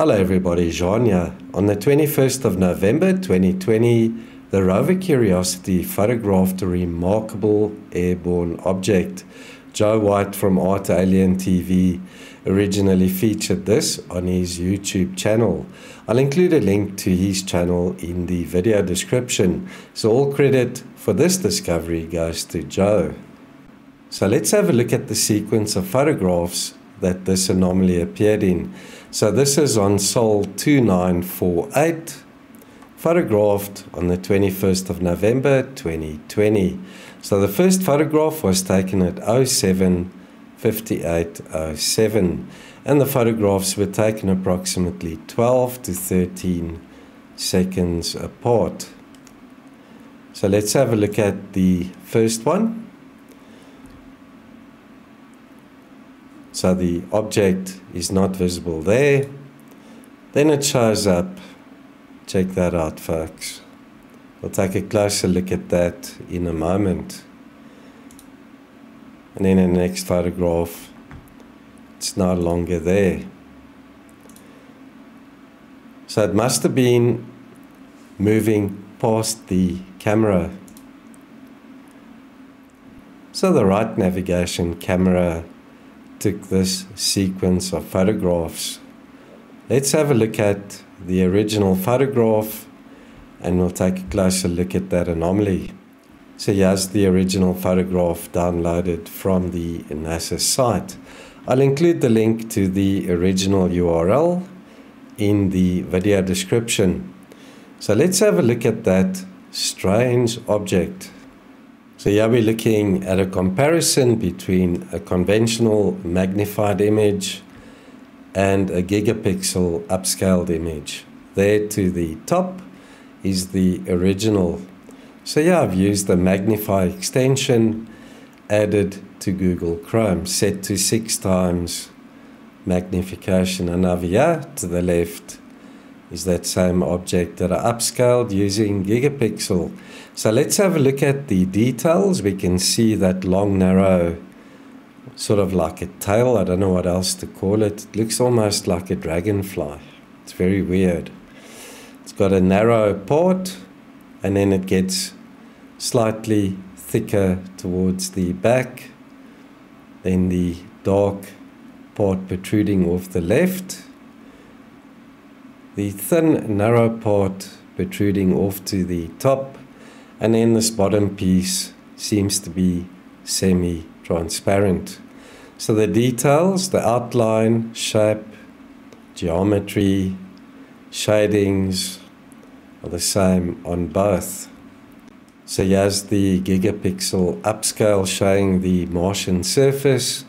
Hello, everybody. Jean here. On the 21st of November 2020, the rover Curiosity photographed a remarkable airborne object. Joe White from Art Alien TV originally featured this on his YouTube channel. I'll include a link to his channel in the video description. So, all credit for this discovery goes to Joe. So, let's have a look at the sequence of photographs that this anomaly appeared in. So this is on Sol 2948, photographed on the 21st of November 2020. So the first photograph was taken at 075807 and the photographs were taken approximately 12 to 13 seconds apart. So let's have a look at the first one. So the object is not visible there. Then it shows up. Check that out, folks. We'll take a closer look at that in a moment. And then in the next photograph, it's no longer there. So it must have been moving past the camera. So the right navigation camera took this sequence of photographs. Let's have a look at the original photograph and we'll take a closer look at that anomaly. So here's the original photograph downloaded from the NASA site. I'll include the link to the original URL in the video description. So let's have a look at that strange object. So here we're looking at a comparison between a conventional magnified image and a gigapixel upscaled image. There to the top is the original. So yeah, I've used the magnify extension added to Google Chrome, set to six times magnification. And over here to the left is that same object that I upscaled using gigapixel. So let's have a look at the details. We can see that long, narrow, sort of like a tail. I don't know what else to call it. It looks almost like a dragonfly. It's very weird. It's got a narrow part and then it gets slightly thicker towards the back. Then the dark part protruding off the left. The thin, narrow part protruding off to the top and then this bottom piece seems to be semi-transparent. So the details, the outline, shape, geometry, shadings are the same on both. So here's the gigapixel upscale showing the Martian surface.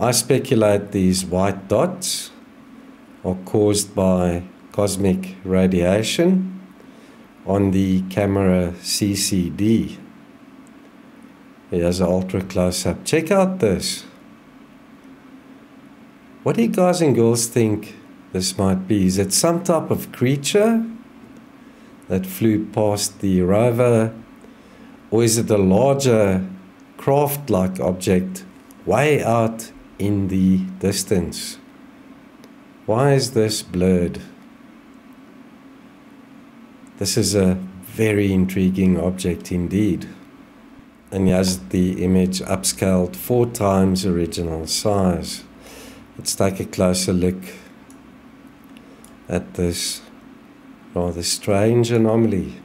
I speculate these white dots are caused by cosmic radiation on the camera CCD. Here's an ultra close up. Check out this. What do you guys and girls think this might be? Is it some type of creature that flew past the rover? Or is it a larger craft like object way out in the distance? Why is this blurred? This is a very intriguing object indeed. And here's the image upscaled four times original size. Let's take a closer look at this rather strange anomaly.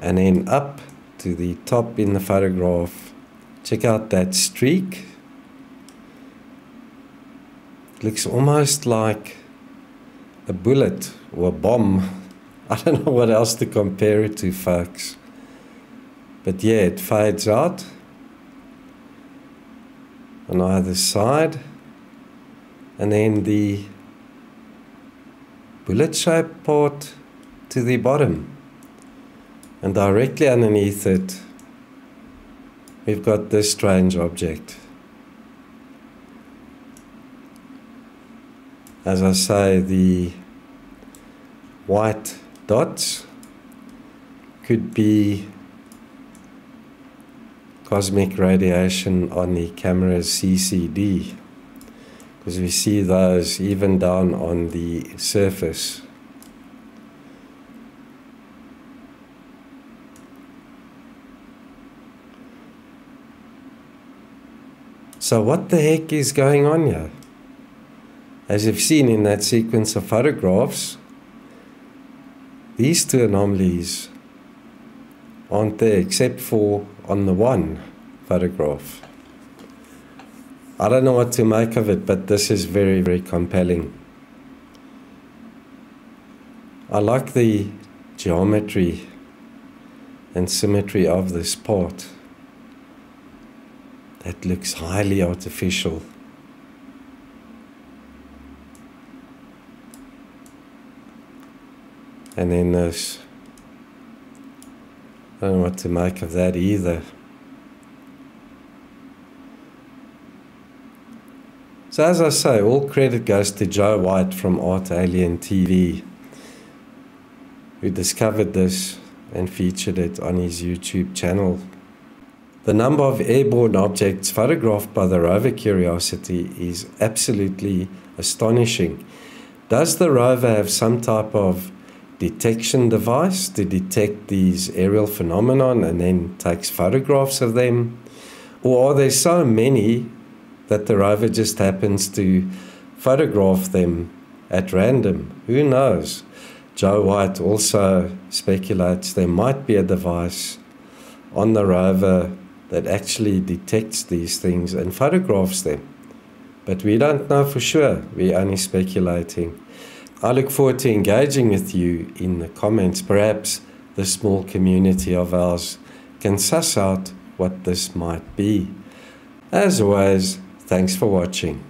And then up to the top in the photograph, check out that streak. It looks almost like a bullet or a bomb I don't know what else to compare it to, folks. But yeah, it fades out on either side. And then the bullet shaped part to the bottom. And directly underneath it, we've got this strange object. As I say, the white dots could be cosmic radiation on the camera's CCD because we see those even down on the surface. So, what the heck is going on here? As you've seen in that sequence of photographs, these two anomalies aren't there except for on the one photograph. I don't know what to make of it, but this is very, very compelling. I like the geometry and symmetry of this part. That looks highly artificial. And then this, I don't know what to make of that either. So, as I say, all credit goes to Joe White from Art Alien TV, who discovered this and featured it on his YouTube channel. The number of airborne objects photographed by the rover Curiosity is absolutely astonishing. Does the rover have some type of detection device to detect these aerial phenomenon and then takes photographs of them? Or are there so many that the rover just happens to photograph them at random. Who knows? Joe White also speculates there might be a device on the rover that actually detects these things and photographs them. But we don't know for sure, we're only speculating. I look forward to engaging with you in the comments. Perhaps the small community of ours can suss out what this might be. As always, Thanks for watching.